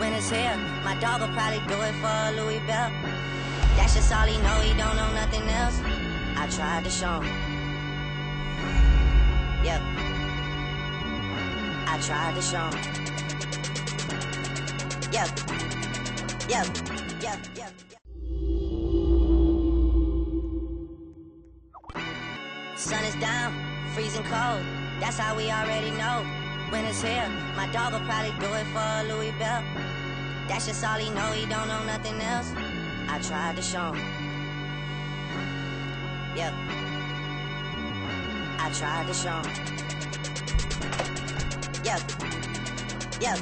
when it's here. My dog will probably do it for a Louis Bell. That's just all he know, he don't know nothing else. I tried to show him. Yep. I tried to show him. Yep. Yep. Yep. Yep. Sun is down, freezing cold. That's how we already know. When it's here, my dog will probably do it for a Louis Bell. That's just all he know, he don't know nothing else. I tried to show him. Yep. I tried to show him. Yep. Yep.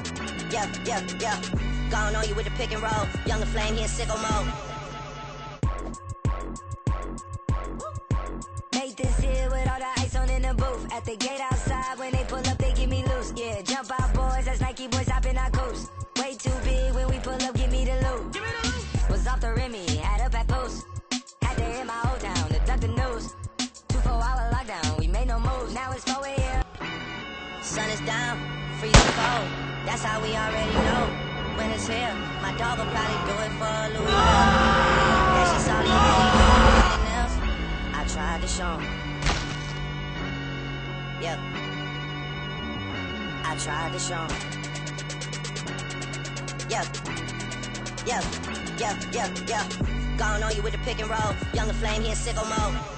Yep. Yep. Yep. Gone on you with the pick and roll. Younger flame, he in sicko mode. Made this here with all the ice on in the booth. At the gate outside, when they pull up, they give me loose. Yeah, jump out, boys. That's Nike boys hopping our coast. Two four hour lockdown, we made no moves. Now it's 4 a.m. Sun is down, freezing cold. That's how we already know. When it's here, my dog will probably do it for a Louis. That's just all he know, he don't know nothing else. I tried to show him. Yep. I tried to show him. Yep. Yep. Yep. Yep. Yep. Gone on you with the pick and roll. Younger flame, he in sicko mode.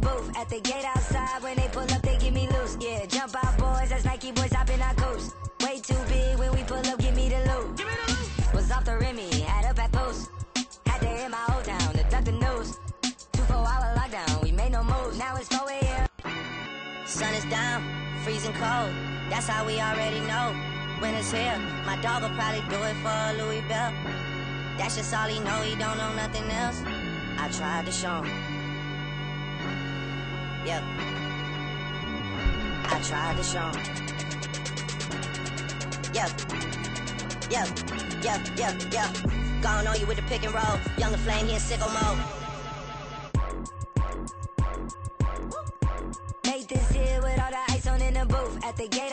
the ice on in the booth. At the gate outside, when they pull up, they give me loose. Yeah, jump out, boys. That's Nike boys hopping our coast. Way too big when we pull up, give me the loot. Was off the Remy, had up at post. Had to hit my old town to duck the news. Two four hour lockdown, we made no moves. Now it's 4 a.m. Sun is down, freezing cold. That's how we already know. When it's here, my dog will probably do it for a Louis Bell. That's just all he know, he don't know nothing else. I tried to show him. Yep. I tried to show him. Yep. Yep. Yep. Yep. Yep. Gone on you with the pick and roll. Young Younger flame, he in sicko mode. Made this here with all the ice on in the booth. At the gate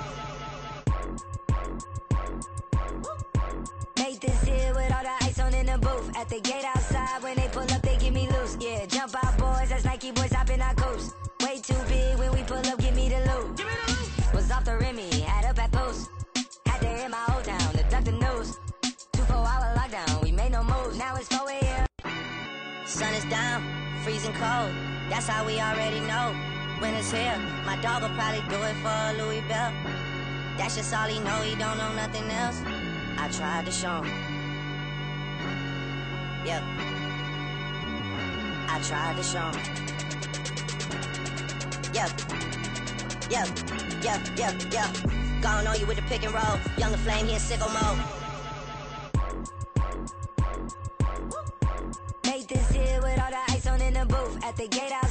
The gate outside, when they pull up, they give me loose. Yeah, jump out, boys. That's Nike boys hopping our coast. Way too big when we pull up, give me the loot. Give me the loot. Was off the Remy, had up at post. Had to hit my old town to duck the news. Two four hour lockdown, we made no moves. Now it's 4 a.m. Sun is down, freezing cold. That's how we already know. When it's here, my dog will probably do it for Louis Bell. That's just all he know, he don't know nothing else. I tried to show him. Yep. I tried to show. Yep. Yep. Yep. Yep. Yep. Gone on you with the pick and roll. Younger flame here, sicko mode. Made this here with all the ice on in the booth. At the gate outside,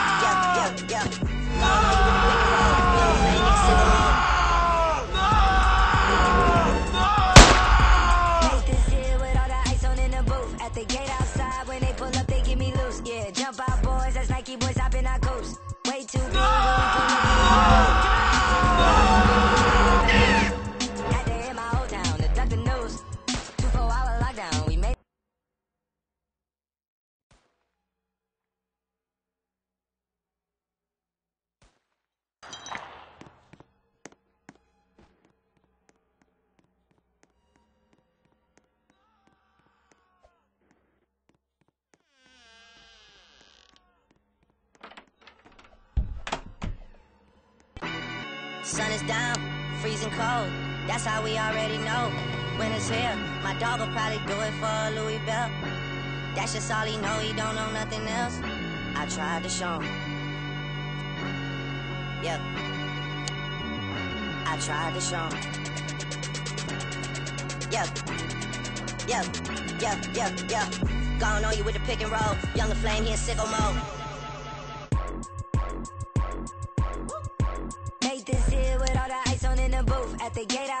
Sun is down, freezing cold. That's how we already know. When it's here, my dog will probably do it for Louis Bell. That's just all he know, he don't know nothing else. I tried to show him. Yep. I tried to show him. Yep. Yep. Yep. Yep. Yep. Gone on you with the pick and roll. Younger flame here in sicko mode. At the gate outside,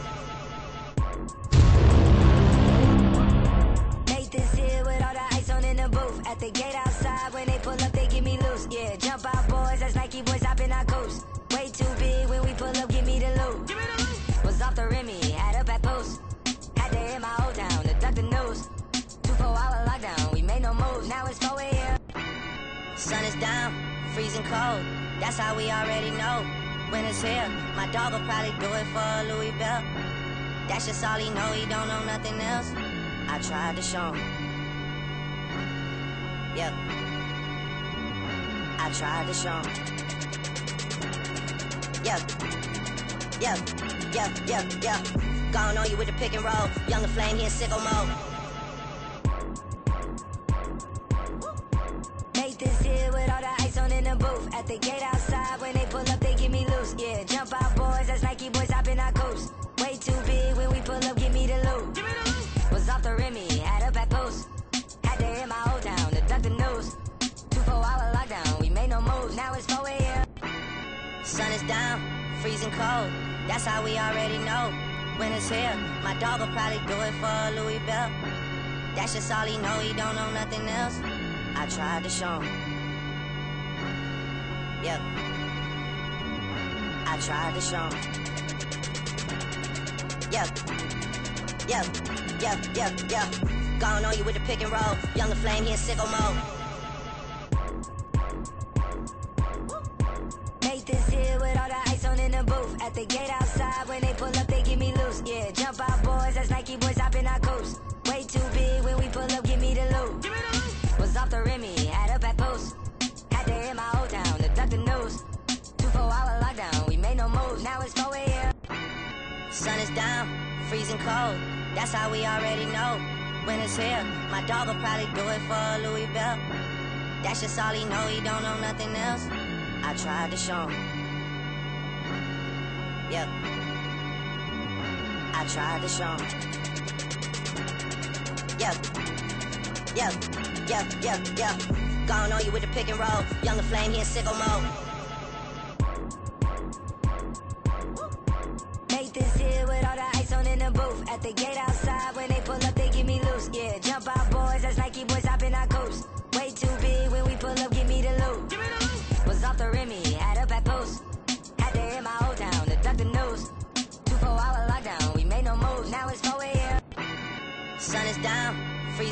the gate outside. When they pull up, they give me loose. Yeah, jump out, boys. That's Nike boys hopping our coast. Way too big when we pull up, give me the loot. Give me the loot. Was off the Remy, had up at post. Had to hit my old town to duck the news. Two four hour lockdown, we made no moves. Now it's 4 a.m. Sun is down, freezing cold. That's how we already know. When it's here, my dog will probably do it for a Louis Bell. That's just all he know, he don't know nothing else. I tried to show him. Yep. I tried to show. Yep. Yep. Yep. Yep. Yep. Gone on you with the pick and roll. Younger flame, he in sicko mode. Make this here with all the ice on in the booth. At the gate outside, when they pull up, they give me loose. Yeah, jump out, no. Now it's 4 a.m. Sun is down, freezing cold. That's how we already know. When it's here, my dog will probably do it for a Louis belt. That's just all he know, he don't know nothing else. I tried to show him. Yep. I tried to show him. Yep. Yep. Yep. Yep. Yep. Gone on you with the pick and roll. Younger flame, he in sicko mode. The. Gate outside, when they pull up, they give me loose. Yeah, jump out, boys. That's Nike boys hopping our coast. Way too big when we pull up, give me the loot. Was off the Remy, had up at post. Had to hit my old town to duck the news. Two four hour lockdown, we made no moves. Now it's 4 a.m. Sun is down, freezing cold. That's how we already know. When it's here, my dog will probably do it for a Louis belt. That's just all he know, he don't know nothing else. I tried to show him. Yep. I tried to show him. Yep. Yep. Yep. Yep. Yep. Gone on you with the pick and roll. Younger flame, he in sicko mode. Make this here with all the ice on in the booth. At the gate outside,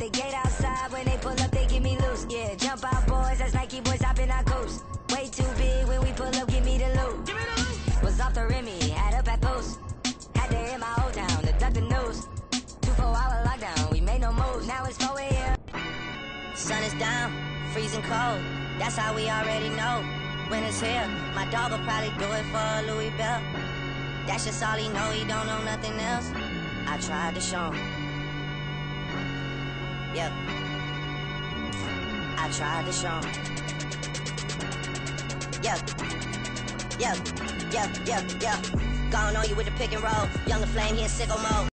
The gate outside, when they pull up, they give me loose. Yeah, jump out, boys. That's Nike boys hopping our coast. Way too big when we pull up, give me the loot. Was off the Remy, had up at post. Had to hit my old town to duck the news. Two four hour lockdown, we made no moves. Now it's 4 a.m. Sun is down, freezing cold. That's how we already know. When it's here, my dog will probably do it for Louis belt. That's just all he know, he don't know nothing else. I tried to show him. Yep. I tried to show him. Yep. Yep. Yep. Yep. Yep. Gone on you with the pick and roll. Younger flame, he in sicko mode.